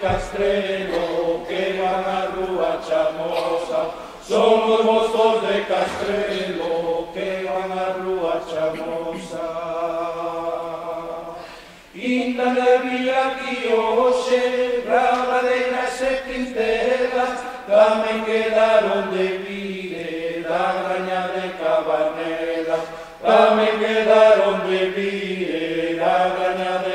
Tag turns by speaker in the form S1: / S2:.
S1: Castrelo que van a rúa chamosa. Somos mozos de Castrelo que van a rúa chamosa. Inda na vila que hoxe Brava de nas e quinteras Tamén quedaron de Angela rompe pire la gagnata